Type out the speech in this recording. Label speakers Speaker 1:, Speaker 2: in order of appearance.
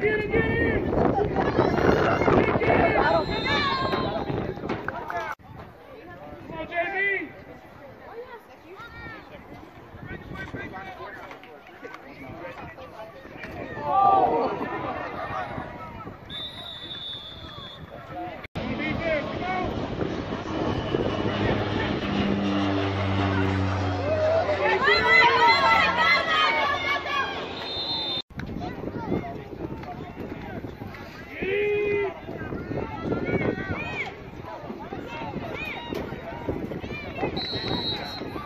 Speaker 1: get it, get it.
Speaker 2: やった